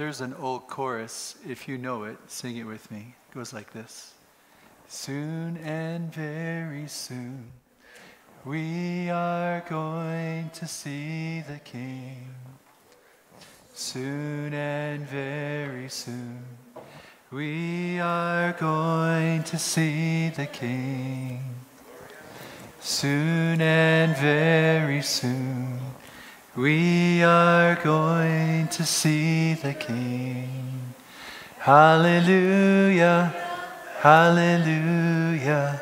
There's an old chorus. If you know it, sing it with me. It goes like this Soon and very soon, we are going to see the King. Soon and very soon, we are going to see the King. Soon and very soon, we are going to see the King. Hallelujah, hallelujah.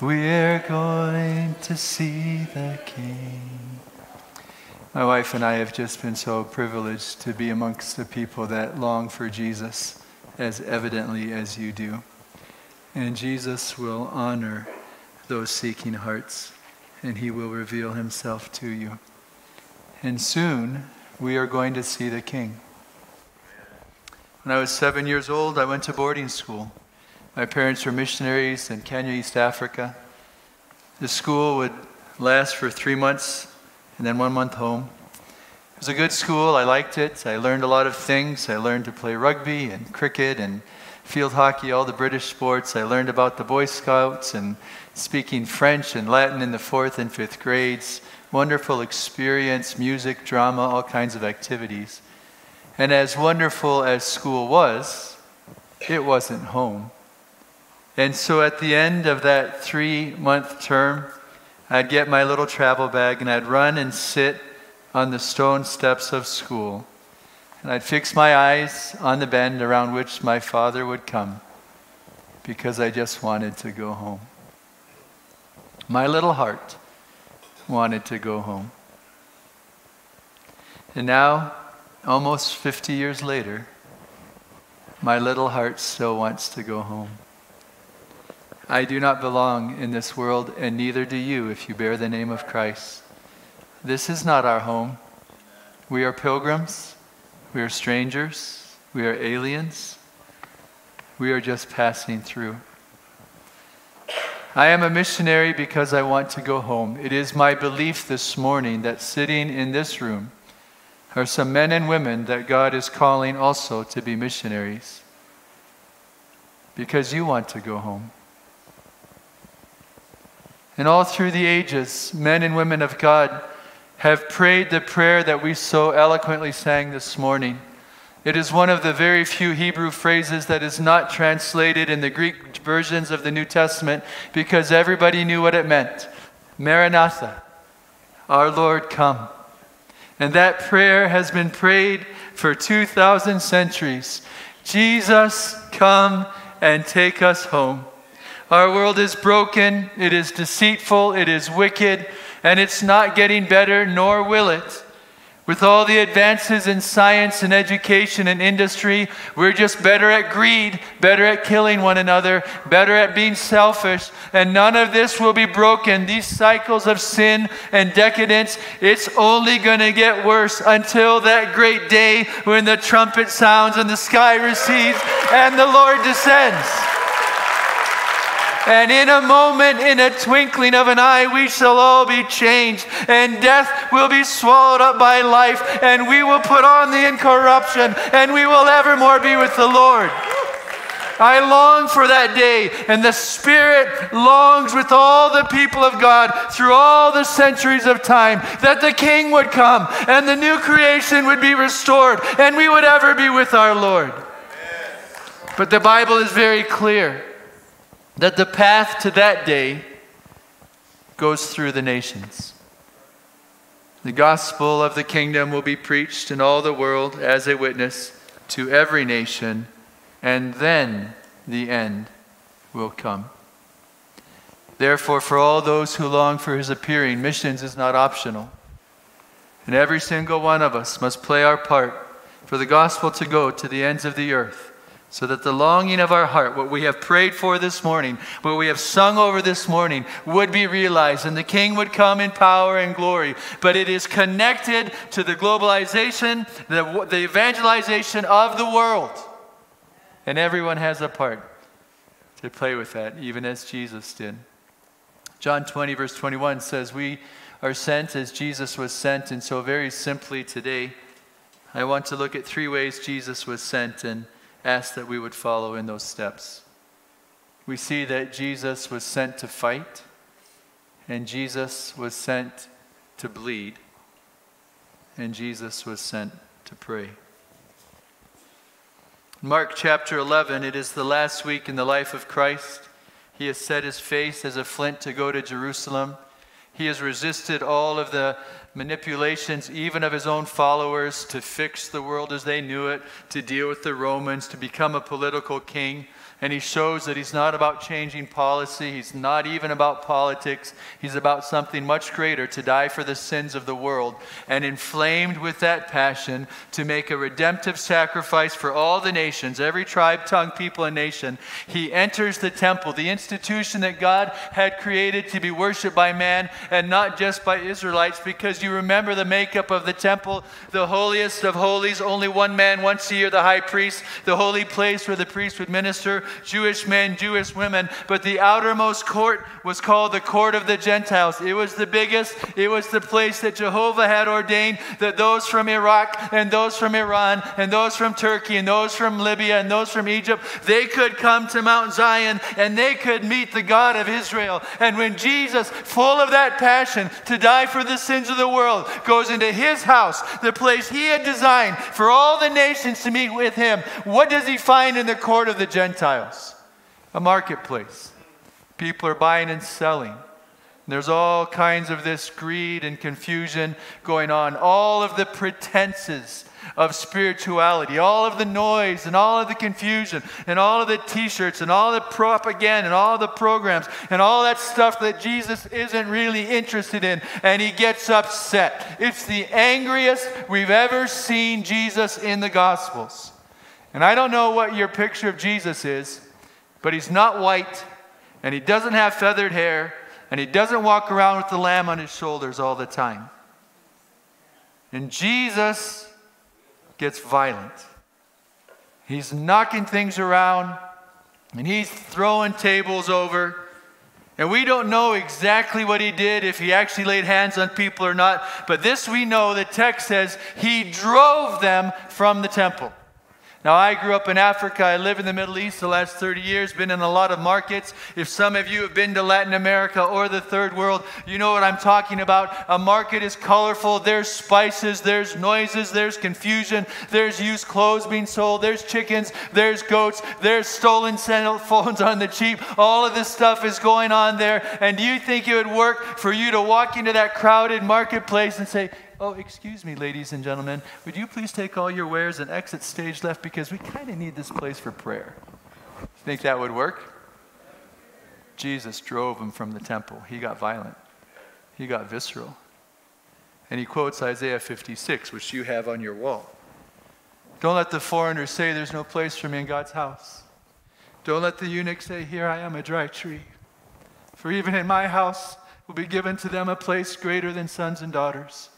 We're going to see the King. My wife and I have just been so privileged to be amongst the people that long for Jesus as evidently as you do. And Jesus will honor those seeking hearts, and he will reveal himself to you. And soon we are going to see the King. When I was seven years old, I went to boarding school. My parents were missionaries in Kenya, East Africa. The school would last for three months and then one month home. It was a good school. I liked it. I learned a lot of things. I learned to play rugby and cricket and field hockey, all the British sports. I learned about the Boy Scouts and speaking French and Latin in the fourth and fifth grades wonderful experience, music, drama, all kinds of activities. And as wonderful as school was, it wasn't home. And so at the end of that three month term, I'd get my little travel bag and I'd run and sit on the stone steps of school. And I'd fix my eyes on the bend around which my father would come because I just wanted to go home. My little heart wanted to go home. And now, almost 50 years later, my little heart still wants to go home. I do not belong in this world, and neither do you if you bear the name of Christ. This is not our home. We are pilgrims, we are strangers, we are aliens, we are just passing through. I am a missionary because I want to go home. It is my belief this morning that sitting in this room are some men and women that God is calling also to be missionaries because you want to go home. And all through the ages, men and women of God have prayed the prayer that we so eloquently sang this morning. It is one of the very few Hebrew phrases that is not translated in the Greek versions of the New Testament because everybody knew what it meant. Maranatha, our Lord come. And that prayer has been prayed for 2,000 centuries. Jesus, come and take us home. Our world is broken, it is deceitful, it is wicked, and it's not getting better, nor will it. With all the advances in science and education and industry, we're just better at greed, better at killing one another, better at being selfish, and none of this will be broken. These cycles of sin and decadence, it's only going to get worse until that great day when the trumpet sounds and the sky recedes and the Lord descends. And in a moment, in a twinkling of an eye, we shall all be changed, and death will be swallowed up by life, and we will put on the incorruption, and we will evermore be with the Lord. I long for that day, and the Spirit longs with all the people of God through all the centuries of time that the King would come and the new creation would be restored, and we would ever be with our Lord. But the Bible is very clear that the path to that day goes through the nations. The gospel of the kingdom will be preached in all the world as a witness to every nation, and then the end will come. Therefore, for all those who long for his appearing, missions is not optional. And every single one of us must play our part for the gospel to go to the ends of the earth so that the longing of our heart, what we have prayed for this morning, what we have sung over this morning, would be realized and the King would come in power and glory. But it is connected to the globalization, the, the evangelization of the world. And everyone has a part to play with that, even as Jesus did. John 20, verse 21 says, We are sent as Jesus was sent. And so, very simply today, I want to look at three ways Jesus was sent and ask that we would follow in those steps. We see that Jesus was sent to fight, and Jesus was sent to bleed, and Jesus was sent to pray. Mark chapter 11, it is the last week in the life of Christ. He has set his face as a flint to go to Jerusalem. He has resisted all of the manipulations, even of his own followers, to fix the world as they knew it, to deal with the Romans, to become a political king and he shows that he's not about changing policy. He's not even about politics. He's about something much greater to die for the sins of the world. And inflamed with that passion to make a redemptive sacrifice for all the nations, every tribe, tongue, people, and nation, he enters the temple, the institution that God had created to be worshiped by man and not just by Israelites, because you remember the makeup of the temple, the holiest of holies, only one man once a year, the high priest, the holy place where the priest would minister Jewish men, Jewish women, but the outermost court was called the court of the Gentiles. It was the biggest, it was the place that Jehovah had ordained that those from Iraq and those from Iran and those from Turkey and those from Libya and those from Egypt, they could come to Mount Zion and they could meet the God of Israel. And when Jesus, full of that passion to die for the sins of the world, goes into his house, the place he had designed for all the nations to meet with him, what does he find in the court of the Gentiles? Gentiles, a marketplace. People are buying and selling. There's all kinds of this greed and confusion going on, all of the pretenses of spirituality, all of the noise and all of the confusion and all of the t shirts and all the propaganda and all the programs and all that stuff that Jesus isn't really interested in, and he gets upset. It's the angriest we've ever seen Jesus in the Gospels. And I don't know what your picture of Jesus is, but he's not white, and he doesn't have feathered hair, and he doesn't walk around with the lamb on his shoulders all the time. And Jesus gets violent. He's knocking things around, and he's throwing tables over. And we don't know exactly what he did, if he actually laid hands on people or not. But this we know the text says he drove them from the temple. Now, I grew up in Africa. I live in the Middle East the last 30 years, been in a lot of markets. If some of you have been to Latin America or the third world, you know what I'm talking about. A market is colorful. There's spices, there's noises, there's confusion, there's used clothes being sold, there's chickens, there's goats, there's stolen cell phones on the cheap. All of this stuff is going on there. And do you think it would work for you to walk into that crowded marketplace and say, Oh, excuse me, ladies and gentlemen, would you please take all your wares and exit stage left because we kind of need this place for prayer? Think that would work? Jesus drove him from the temple. He got violent, he got visceral. And he quotes Isaiah 56, which you have on your wall. Don't let the foreigner say there's no place for me in God's house. Don't let the eunuch say, Here I am, a dry tree. For even in my house will be given to them a place greater than sons and daughters.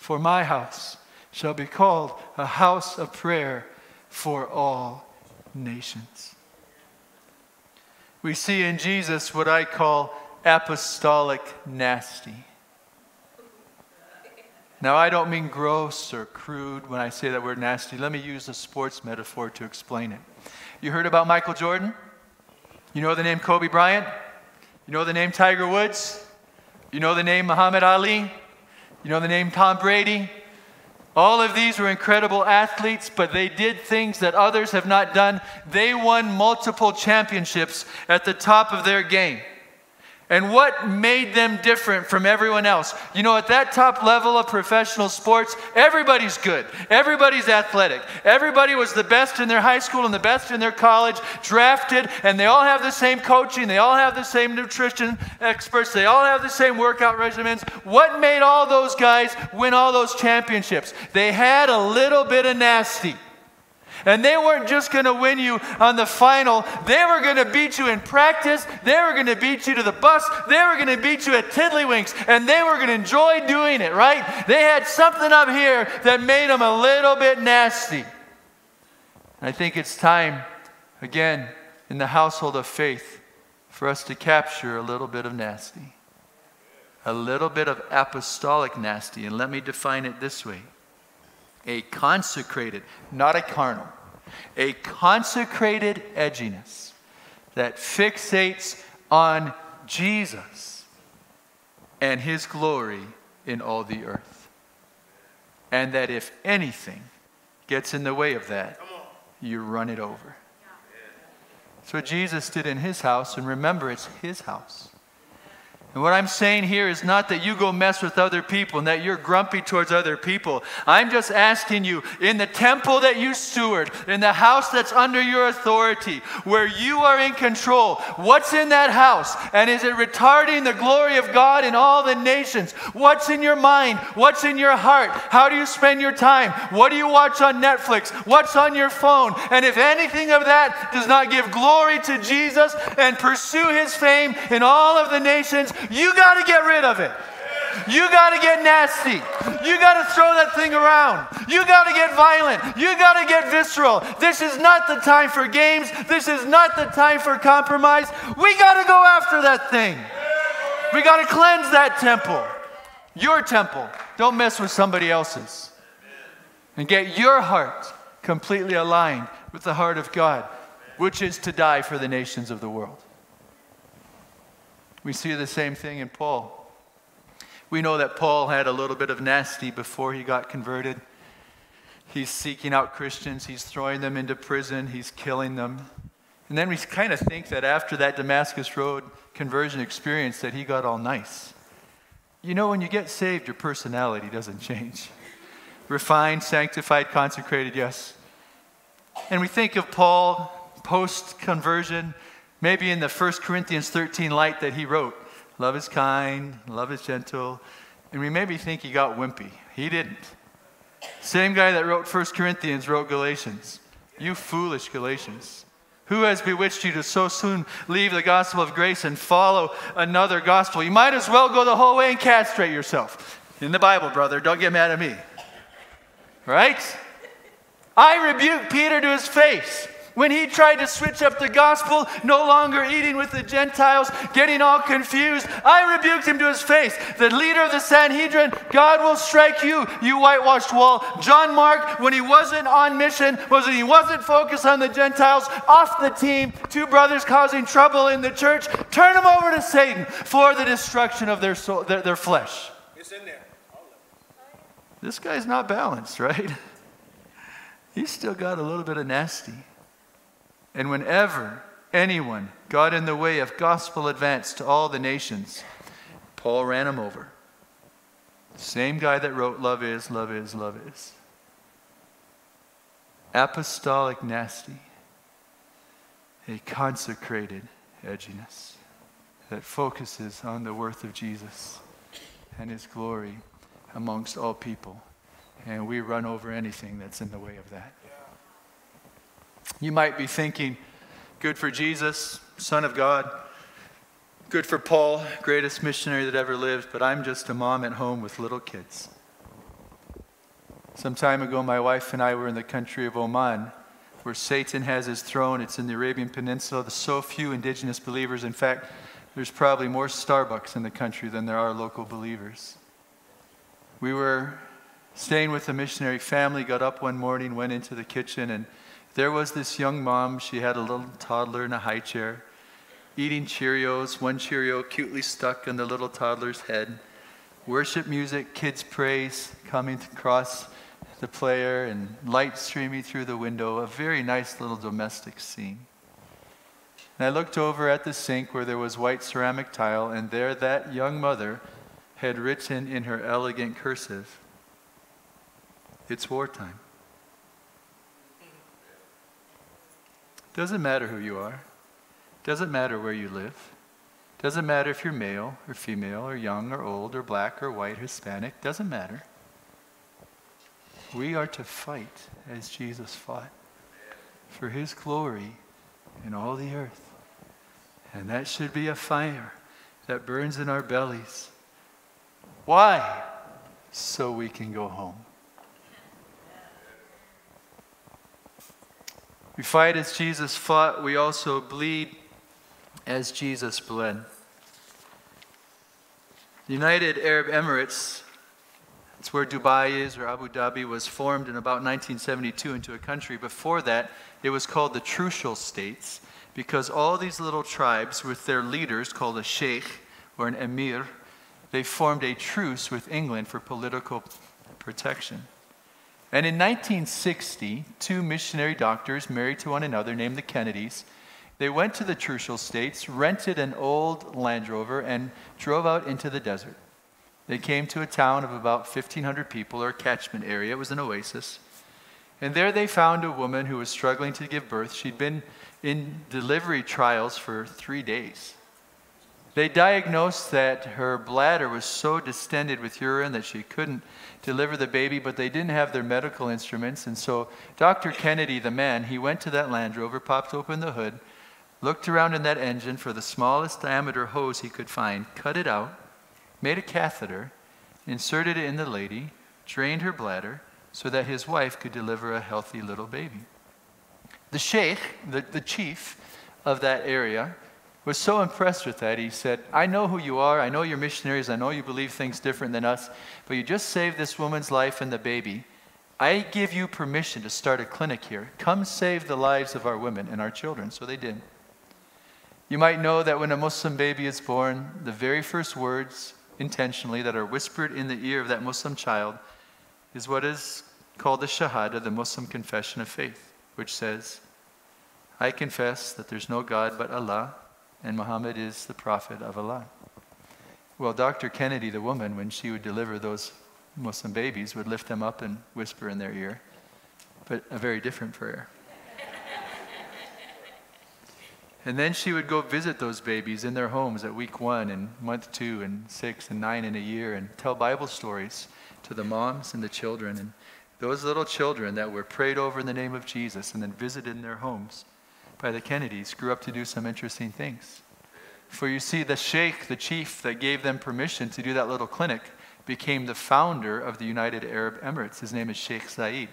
For my house shall be called a house of prayer for all nations. We see in Jesus what I call apostolic nasty. Now, I don't mean gross or crude when I say that word nasty. Let me use a sports metaphor to explain it. You heard about Michael Jordan? You know the name Kobe Bryant? You know the name Tiger Woods? You know the name Muhammad Ali? You know the name Tom Brady? All of these were incredible athletes, but they did things that others have not done. They won multiple championships at the top of their game. And what made them different from everyone else? You know, at that top level of professional sports, everybody's good. Everybody's athletic. Everybody was the best in their high school and the best in their college, drafted, and they all have the same coaching. They all have the same nutrition experts. They all have the same workout regimens. What made all those guys win all those championships? They had a little bit of nasty. And they weren't just going to win you on the final, they were going to beat you in practice. They were going to beat you to the bus. They were going to beat you at Tiddlywinks. And they were going to enjoy doing it, right? They had something up here that made them a little bit nasty. I think it's time, again, in the household of faith, for us to capture a little bit of nasty. A little bit of apostolic nasty. And let me define it this way A consecrated, not a carnal, a consecrated edginess that fixates on Jesus and his glory in all the earth. And that if anything gets in the way of that, you run it over. That's what Jesus did in his house, and remember, it's his house. And what I'm saying here is not that you go mess with other people and that you're grumpy towards other people. I'm just asking you, in the temple that you steward, in the house that's under your authority, where you are in control, what's in that house? And is it retarding the glory of God in all the nations? What's in your mind? What's in your heart? How do you spend your time? What do you watch on Netflix? What's on your phone? And if anything of that does not give glory to Jesus and pursue his fame in all of the nations, you got to get rid of it. You got to get nasty. You got to throw that thing around. You got to get violent. You got to get visceral. This is not the time for games. This is not the time for compromise. We got to go after that thing. We got to cleanse that temple. Your temple. Don't mess with somebody else's. And get your heart completely aligned with the heart of God, which is to die for the nations of the world. We see the same thing in Paul. We know that Paul had a little bit of nasty before he got converted. He's seeking out Christians, he's throwing them into prison, he's killing them. And then we kind of think that after that Damascus Road conversion experience that he got all nice. You know, when you get saved, your personality doesn't change. Refined, sanctified, consecrated, yes. And we think of Paul post conversion Maybe in the 1 Corinthians 13 light that he wrote, love is kind, love is gentle. And we maybe think he got wimpy. He didn't. Same guy that wrote 1 Corinthians wrote Galatians. You foolish Galatians. Who has bewitched you to so soon leave the gospel of grace and follow another gospel? You might as well go the whole way and castrate yourself. In the Bible, brother, don't get mad at me. Right? I rebuke Peter to his face. When he tried to switch up the gospel, no longer eating with the Gentiles, getting all confused, I rebuked him to his face. The leader of the Sanhedrin, God will strike you, you whitewashed wall. John Mark, when he wasn't on mission, was when he wasn't focused on the Gentiles, off the team, two brothers causing trouble in the church, turn them over to Satan for the destruction of their, soul, their, their flesh. It's in there. This guy's not balanced, right? He's still got a little bit of nasty. And whenever anyone got in the way of gospel advance to all the nations, Paul ran him over. Same guy that wrote, Love is, love is, love is. Apostolic nasty. A consecrated edginess that focuses on the worth of Jesus and his glory amongst all people. And we run over anything that's in the way of that. You might be thinking, good for Jesus, Son of God. Good for Paul, greatest missionary that ever lived, but I'm just a mom at home with little kids. Some time ago, my wife and I were in the country of Oman, where Satan has his throne. It's in the Arabian Peninsula. There's so few indigenous believers. In fact, there's probably more Starbucks in the country than there are local believers. We were staying with a missionary family, got up one morning, went into the kitchen, and there was this young mom. She had a little toddler in a high chair, eating Cheerios, one Cheerio cutely stuck on the little toddler's head. Worship music, kids' praise coming across the player, and light streaming through the window. A very nice little domestic scene. And I looked over at the sink where there was white ceramic tile, and there that young mother had written in her elegant cursive, It's wartime. Doesn't matter who you are. Doesn't matter where you live. Doesn't matter if you're male or female or young or old or black or white, Hispanic. Doesn't matter. We are to fight as Jesus fought for his glory in all the earth. And that should be a fire that burns in our bellies. Why? So we can go home. We fight as Jesus fought, we also bleed as Jesus bled. The United Arab Emirates It's where Dubai is, or Abu Dhabi was formed in about 1972 into a country. Before that, it was called the Trucial States because all these little tribes, with their leaders called a sheikh or an emir, they formed a truce with England for political protection. And in 1960, two missionary doctors married to one another named the Kennedys, they went to the Trucial States, rented an old Land Rover, and drove out into the desert. They came to a town of about 1,500 people, or catchment area. It was an oasis. And there they found a woman who was struggling to give birth. She'd been in delivery trials for three days. They diagnosed that her bladder was so distended with urine that she couldn't deliver the baby, but they didn't have their medical instruments. And so Dr. Kennedy, the man, he went to that Land Rover, popped open the hood, looked around in that engine for the smallest diameter hose he could find, cut it out, made a catheter, inserted it in the lady, drained her bladder so that his wife could deliver a healthy little baby. The sheikh, the, the chief of that area, was so impressed with that, he said, I know who you are. I know you're missionaries. I know you believe things different than us, but you just saved this woman's life and the baby. I give you permission to start a clinic here. Come save the lives of our women and our children. So they did. You might know that when a Muslim baby is born, the very first words intentionally that are whispered in the ear of that Muslim child is what is called the Shahada, the Muslim confession of faith, which says, I confess that there's no God but Allah and Muhammad is the prophet of Allah. Well, Dr. Kennedy, the woman, when she would deliver those Muslim babies, would lift them up and whisper in their ear, but a very different prayer. and then she would go visit those babies in their homes at week one and month two and six and nine in a year and tell Bible stories to the moms and the children. And those little children that were prayed over in the name of Jesus and then visited in their homes by the Kennedys grew up to do some interesting things. For you see, the sheikh, the chief that gave them permission to do that little clinic, became the founder of the United Arab Emirates. His name is Sheikh Zayed.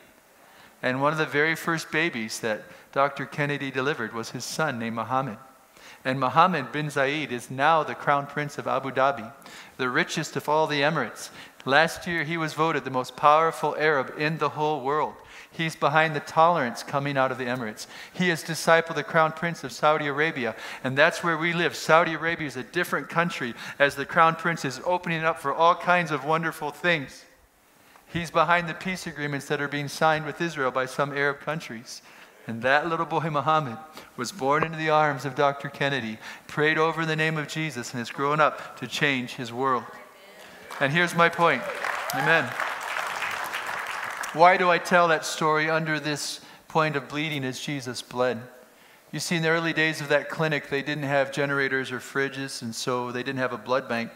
And one of the very first babies that Dr. Kennedy delivered was his son named Mohammed. And Mohammed bin Zayed is now the crown prince of Abu Dhabi, the richest of all the Emirates. Last year, he was voted the most powerful Arab in the whole world. He's behind the tolerance coming out of the Emirates. He has discipled the crown prince of Saudi Arabia, and that's where we live. Saudi Arabia is a different country as the crown prince is opening up for all kinds of wonderful things. He's behind the peace agreements that are being signed with Israel by some Arab countries. And that little boy, Muhammad, was born into the arms of Dr. Kennedy, prayed over in the name of Jesus, and has grown up to change his world. And here's my point. Amen. Why do I tell that story under this point of bleeding as Jesus bled? You see, in the early days of that clinic, they didn't have generators or fridges, and so they didn't have a blood bank.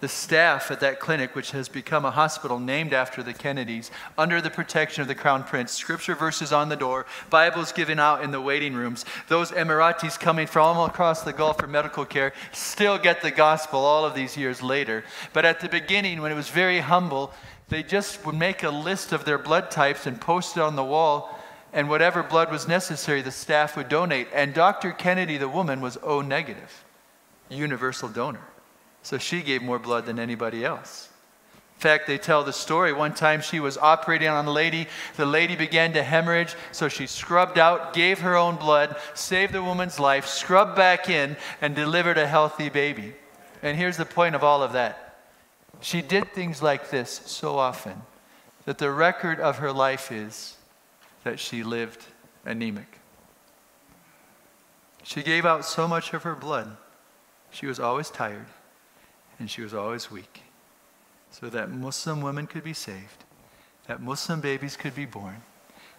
The staff at that clinic, which has become a hospital named after the Kennedys, under the protection of the Crown Prince, scripture verses on the door, Bibles given out in the waiting rooms. Those Emiratis coming from all across the Gulf for medical care still get the gospel all of these years later. But at the beginning, when it was very humble, they just would make a list of their blood types and post it on the wall, and whatever blood was necessary, the staff would donate. And Dr. Kennedy, the woman, was O negative, universal donor. So she gave more blood than anybody else. In fact, they tell the story. One time she was operating on a lady. The lady began to hemorrhage, so she scrubbed out, gave her own blood, saved the woman's life, scrubbed back in, and delivered a healthy baby. And here's the point of all of that she did things like this so often that the record of her life is that she lived anemic. She gave out so much of her blood. She was always tired and she was always weak. So that Muslim women could be saved, that Muslim babies could be born,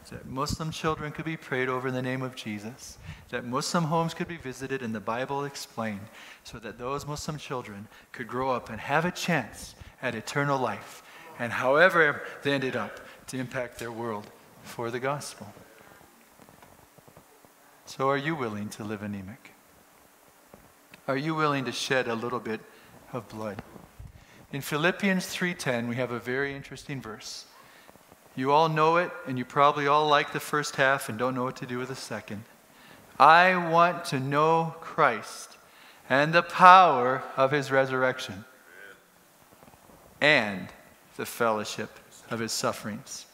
that Muslim children could be prayed over in the name of Jesus, that Muslim homes could be visited and the Bible explained, so that those Muslim children could grow up and have a chance at eternal life, and however they ended up, to impact their world for the gospel. So, are you willing to live anemic? Are you willing to shed a little bit of blood? In Philippians 3:10, we have a very interesting verse. You all know it, and you probably all like the first half and don't know what to do with the second. I want to know Christ and the power of his resurrection and the fellowship of his sufferings,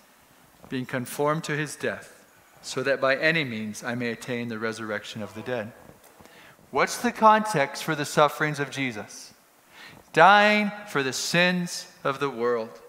being conformed to his death, so that by any means I may attain the resurrection of the dead. What's the context for the sufferings of Jesus? Dying for the sins of the world.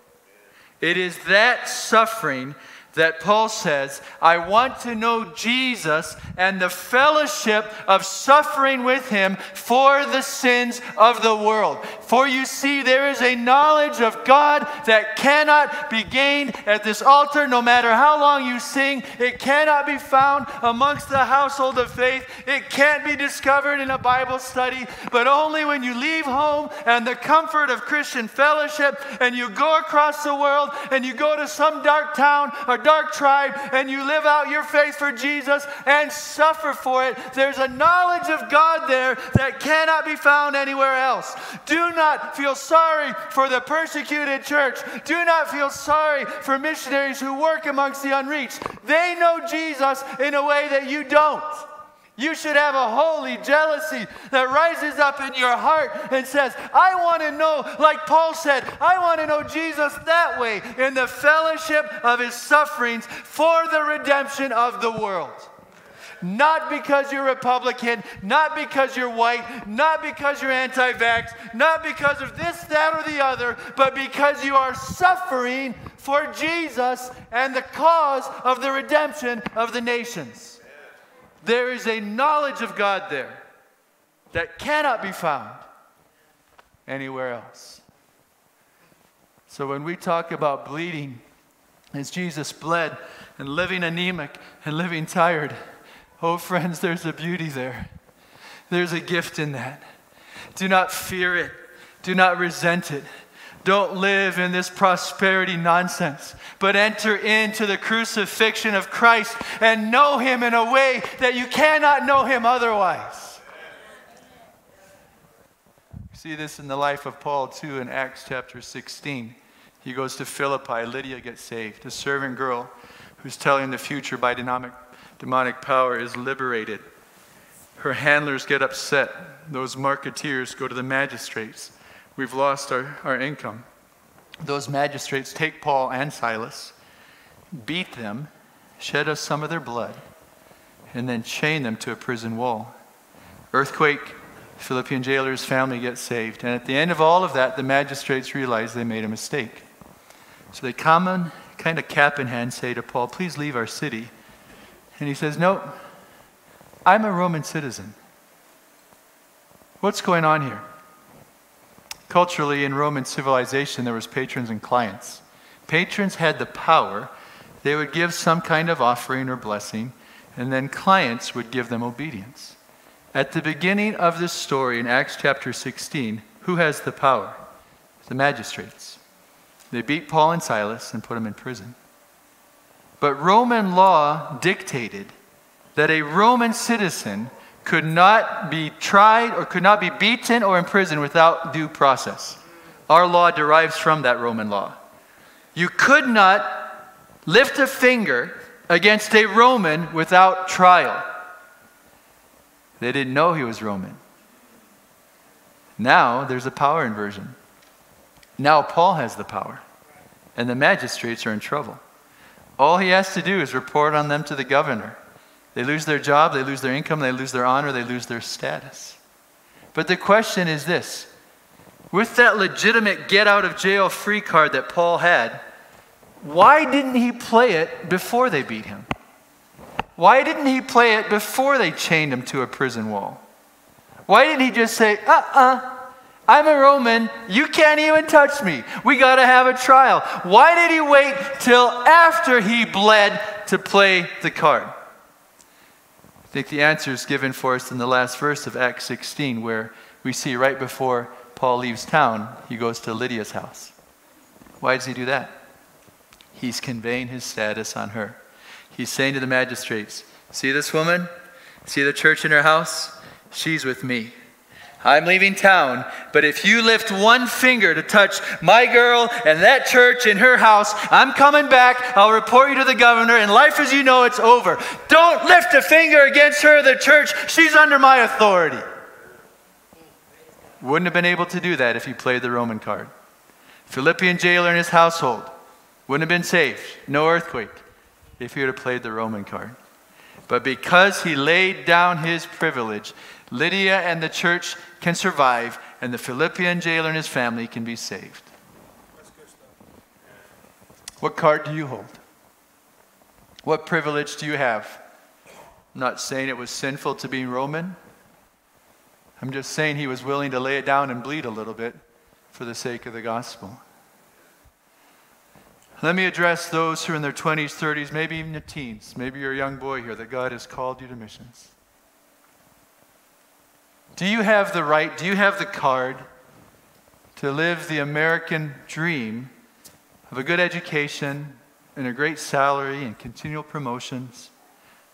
It is that suffering that Paul says, I want to know Jesus and the fellowship of suffering with him for the sins of the world. For you see, there is a knowledge of God that cannot be gained at this altar, no matter how long you sing. It cannot be found amongst the household of faith. It can't be discovered in a Bible study, but only when you leave home and the comfort of Christian fellowship and you go across the world and you go to some dark town or dark tribe and you live out your faith for Jesus and suffer for it, there's a knowledge of God there that cannot be found anywhere else. Do not feel sorry for the persecuted church. Do not feel sorry for missionaries who work amongst the unreached. They know Jesus in a way that you don't. You should have a holy jealousy that rises up in your heart and says, I want to know, like Paul said, I want to know Jesus that way in the fellowship of his sufferings for the redemption of the world. Not because you're Republican, not because you're white, not because you're anti vax, not because of this, that, or the other, but because you are suffering for Jesus and the cause of the redemption of the nations. There is a knowledge of God there that cannot be found anywhere else. So when we talk about bleeding, as Jesus bled and living anemic and living tired, oh, friends, there's a beauty there. There's a gift in that. Do not fear it, do not resent it. Don't live in this prosperity nonsense, but enter into the crucifixion of Christ and know Him in a way that you cannot know Him otherwise. see this in the life of Paul, too, in Acts chapter 16. He goes to Philippi. Lydia gets saved. A servant girl who's telling the future by demonic, demonic power is liberated. Her handlers get upset. Those marketeers go to the magistrates. We've lost our, our income. Those magistrates take Paul and Silas, beat them, shed us some of their blood, and then chain them to a prison wall. Earthquake, Philippian jailer's family gets saved. And at the end of all of that, the magistrates realize they made a mistake. So they come and kind of cap in hand say to Paul, Please leave our city. And he says, No, I'm a Roman citizen. What's going on here? Culturally, in Roman civilization, there was patrons and clients. Patrons had the power. They would give some kind of offering or blessing, and then clients would give them obedience. At the beginning of this story in Acts chapter 16, who has the power? The magistrates. They beat Paul and Silas and put them in prison. But Roman law dictated that a Roman citizen could not be tried or could not be beaten or imprisoned without due process. Our law derives from that Roman law. You could not lift a finger against a Roman without trial. They didn't know he was Roman. Now there's a power inversion. Now Paul has the power, and the magistrates are in trouble. All he has to do is report on them to the governor. They lose their job, they lose their income, they lose their honor, they lose their status. But the question is this with that legitimate get out of jail free card that Paul had, why didn't he play it before they beat him? Why didn't he play it before they chained him to a prison wall? Why didn't he just say, uh uh-uh, uh, I'm a Roman, you can't even touch me. We got to have a trial. Why did he wait till after he bled to play the card? Think the answer is given for us in the last verse of Acts 16, where we see right before Paul leaves town, he goes to Lydia's house. Why does he do that? He's conveying his status on her. He's saying to the magistrates, See this woman? See the church in her house? She's with me. I'm leaving town, but if you lift one finger to touch my girl and that church in her house, I'm coming back. I'll report you to the governor, and life as you know it's over. Don't lift a finger against her, the church. She's under my authority. Wouldn't have been able to do that if he played the Roman card. Philippian jailer and his household wouldn't have been saved, no earthquake, if he would have played the Roman card. But because he laid down his privilege, Lydia and the church can survive, and the Philippian jailer and his family can be saved. What card do you hold? What privilege do you have? I'm not saying it was sinful to be Roman. I'm just saying he was willing to lay it down and bleed a little bit for the sake of the gospel. Let me address those who are in their 20s, 30s, maybe even your teens. Maybe you're a young boy here that God has called you to missions. Do you have the right, do you have the card to live the American dream of a good education and a great salary and continual promotions,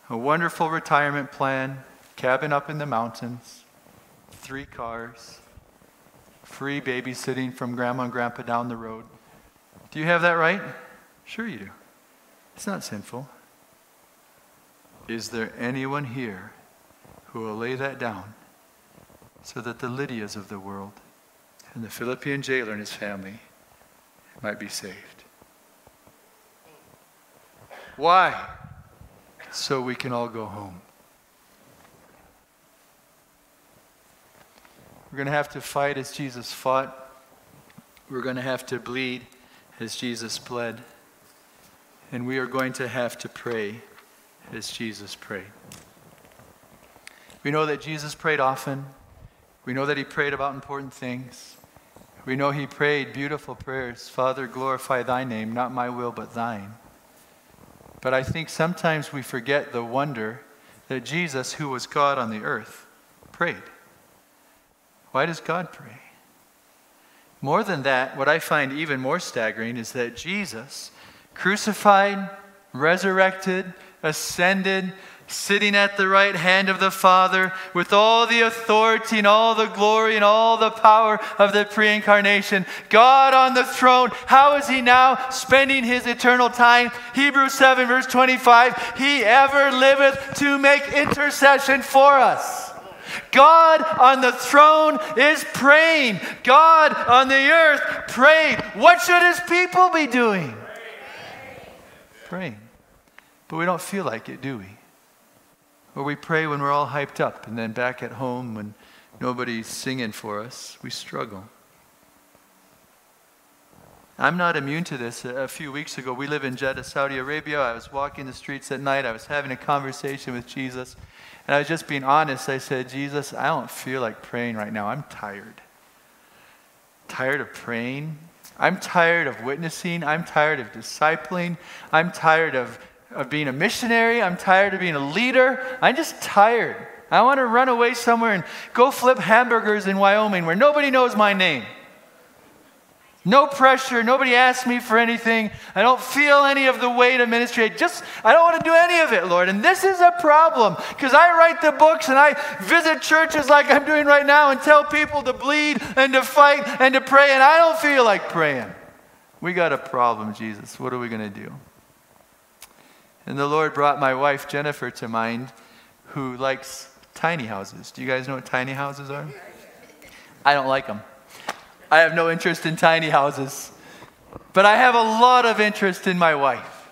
a wonderful retirement plan, cabin up in the mountains, three cars, free babysitting from grandma and grandpa down the road? Do you have that right? Sure, you do. It's not sinful. Is there anyone here who will lay that down so that the Lydias of the world and the Philippian jailer and his family might be saved? Why? So we can all go home. We're going to have to fight as Jesus fought. We're going to have to bleed as Jesus bled. And we are going to have to pray as Jesus prayed. We know that Jesus prayed often. We know that he prayed about important things. We know he prayed beautiful prayers Father, glorify thy name, not my will, but thine. But I think sometimes we forget the wonder that Jesus, who was God on the earth, prayed. Why does God pray? More than that, what I find even more staggering is that Jesus, crucified, resurrected, ascended, sitting at the right hand of the Father with all the authority and all the glory and all the power of the pre incarnation. God on the throne. How is he now spending his eternal time? Hebrews 7, verse 25 He ever liveth to make intercession for us. God on the throne is praying. God on the earth praying. What should his people be doing? Praying. But we don't feel like it, do we? Or we pray when we're all hyped up, and then back at home when nobody's singing for us, we struggle. I'm not immune to this. A few weeks ago, we live in Jeddah, Saudi Arabia. I was walking the streets at night. I was having a conversation with Jesus. And I was just being honest. I said, Jesus, I don't feel like praying right now. I'm tired. Tired of praying. I'm tired of witnessing. I'm tired of discipling. I'm tired of, of being a missionary. I'm tired of being a leader. I'm just tired. I want to run away somewhere and go flip hamburgers in Wyoming where nobody knows my name. No pressure. Nobody asks me for anything. I don't feel any of the weight of ministry. I just, I don't want to do any of it, Lord. And this is a problem because I write the books and I visit churches like I'm doing right now and tell people to bleed and to fight and to pray, and I don't feel like praying. We got a problem, Jesus. What are we going to do? And the Lord brought my wife, Jennifer, to mind, who likes tiny houses. Do you guys know what tiny houses are? I don't like them. I have no interest in tiny houses, but I have a lot of interest in my wife.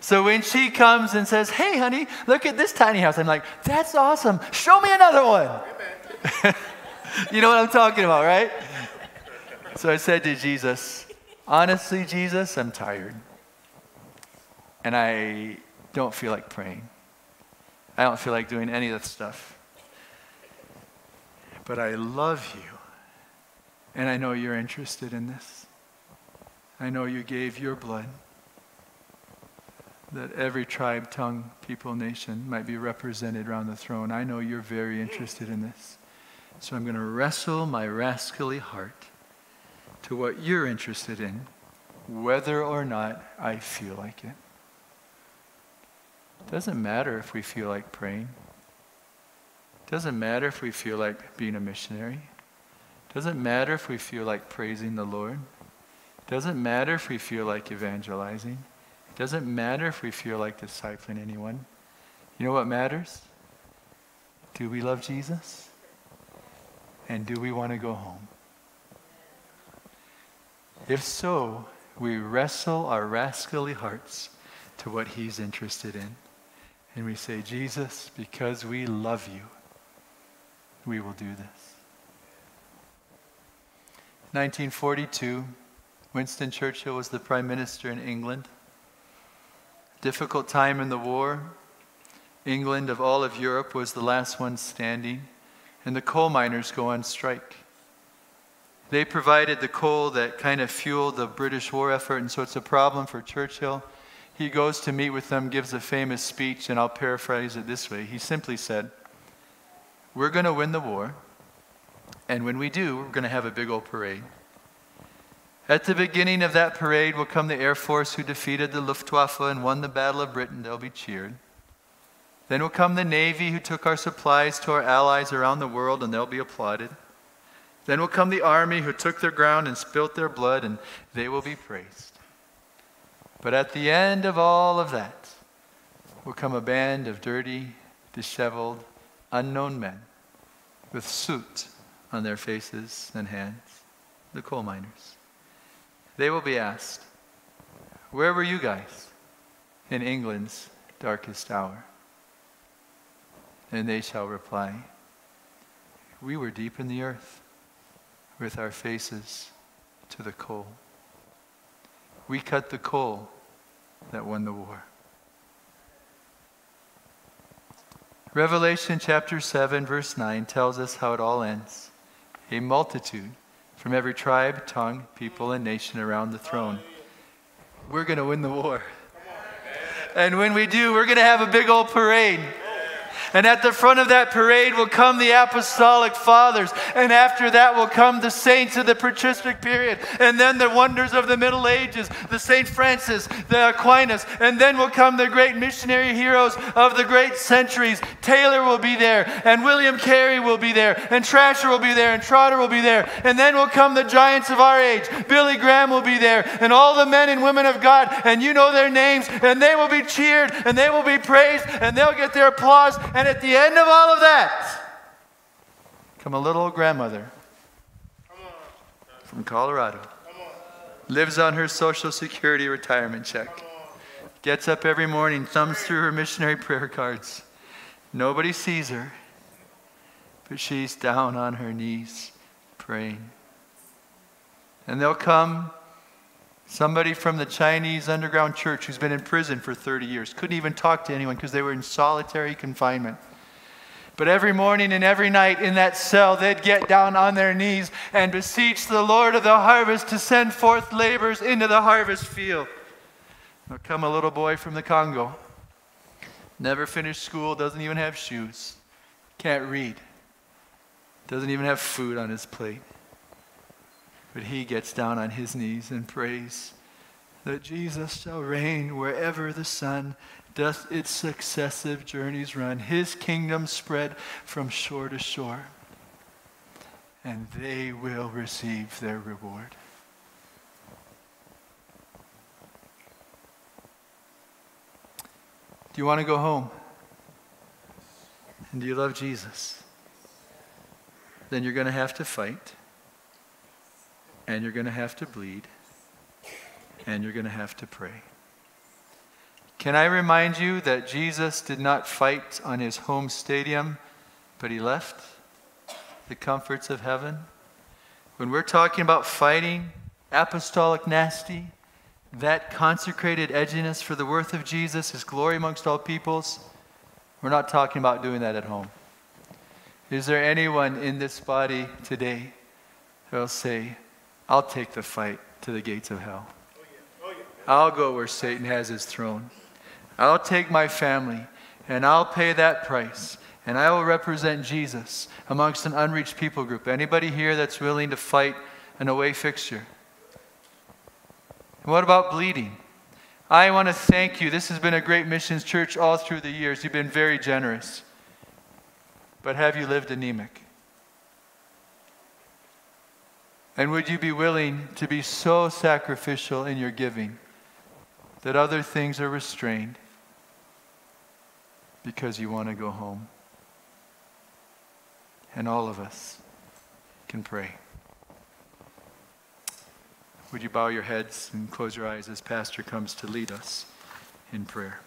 So when she comes and says, Hey, honey, look at this tiny house, I'm like, That's awesome. Show me another one. you know what I'm talking about, right? So I said to Jesus, Honestly, Jesus, I'm tired. And I don't feel like praying. I don't feel like doing any of that stuff. But I love you. And I know you're interested in this. I know you gave your blood that every tribe, tongue, people, nation might be represented around the throne. I know you're very interested in this. So I'm going to wrestle my rascally heart to what you're interested in, whether or not I feel like it. Doesn't matter if we feel like praying. Doesn't matter if we feel like being a missionary. Doesn't matter if we feel like praising the Lord. Doesn't matter if we feel like evangelizing. Doesn't matter if we feel like discipling anyone. You know what matters? Do we love Jesus? And do we want to go home? If so, we wrestle our rascally hearts to what He's interested in. And we say, Jesus, because we love you, we will do this. 1942, Winston Churchill was the Prime Minister in England. Difficult time in the war. England, of all of Europe, was the last one standing, and the coal miners go on strike. They provided the coal that kind of fueled the British war effort, and so it's a problem for Churchill. He goes to meet with them, gives a famous speech, and I'll paraphrase it this way. He simply said, We're going to win the war, and when we do, we're going to have a big old parade. At the beginning of that parade will come the Air Force who defeated the Luftwaffe and won the Battle of Britain. They'll be cheered. Then will come the Navy who took our supplies to our allies around the world, and they'll be applauded. Then will come the army who took their ground and spilt their blood, and they will be praised. But at the end of all of that will come a band of dirty, disheveled, unknown men with soot on their faces and hands, the coal miners. They will be asked, Where were you guys in England's darkest hour? And they shall reply, We were deep in the earth with our faces to the coal. We cut the coal that won the war. Revelation chapter 7, verse 9 tells us how it all ends. A multitude from every tribe, tongue, people, and nation around the throne. We're going to win the war. And when we do, we're going to have a big old parade. And at the front of that parade will come the apostolic fathers. And after that will come the saints of the patristic period. And then the wonders of the Middle Ages, the St. Francis, the Aquinas. And then will come the great missionary heroes of the great centuries. Taylor will be there. And William Carey will be there. And Trasher will be there. And Trotter will be there. And then will come the giants of our age. Billy Graham will be there. And all the men and women of God. And you know their names. And they will be cheered. And they will be praised. And they'll get their applause. And at the end of all of that, come a little grandmother from Colorado. Lives on her Social Security retirement check. Gets up every morning, thumbs through her missionary prayer cards. Nobody sees her, but she's down on her knees praying. And they'll come Somebody from the Chinese underground church who's been in prison for 30 years couldn't even talk to anyone because they were in solitary confinement. But every morning and every night in that cell, they'd get down on their knees and beseech the Lord of the harvest to send forth laborers into the harvest field. Now come a little boy from the Congo. Never finished school, doesn't even have shoes, can't read, doesn't even have food on his plate. But he gets down on his knees and prays that Jesus shall reign wherever the sun doth its successive journeys run. His kingdom spread from shore to shore, and they will receive their reward. Do you want to go home? And do you love Jesus? Then you're going to have to fight and you're going to have to bleed, and you're going to have to pray. Can I remind you that Jesus did not fight on his home stadium, but he left the comforts of heaven? When we're talking about fighting apostolic nasty, that consecrated edginess for the worth of Jesus, his glory amongst all peoples, we're not talking about doing that at home. Is there anyone in this body today who will say, I'll take the fight to the gates of hell. I'll go where Satan has his throne. I'll take my family and I'll pay that price. And I will represent Jesus amongst an unreached people group. Anybody here that's willing to fight an away fixture? what about bleeding? I want to thank you. This has been a great missions church all through the years. You've been very generous. But have you lived anemic? And would you be willing to be so sacrificial in your giving that other things are restrained because you want to go home? And all of us can pray. Would you bow your heads and close your eyes as Pastor comes to lead us in prayer?